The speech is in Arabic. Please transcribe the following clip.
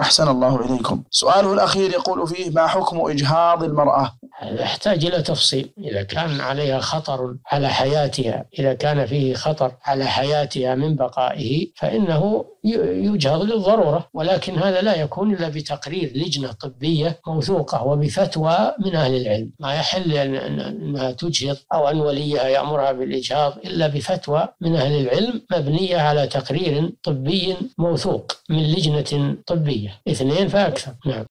أحسن الله إليكم. سؤاله الأخير يقول فيه ما حكم إجهاض المرأة؟ هذا يحتاج إلى تفصيل. إذا كان عليها خطر على حياتها إذا كان فيه خطر على حياتها من بقائه فإنه يجهض للضرورة. ولكن هذا لا يكون إلا بتقرير لجنة طبية موثوقة وبفتوى من أهل العلم. ما يحل أنها تجهض أو أن وليها يأمرها بالإجهاض إلا بفتوى من أهل العلم مبنية على تقرير طبي موثوق من لجنة طبية. اثنين فأكثر. نعم.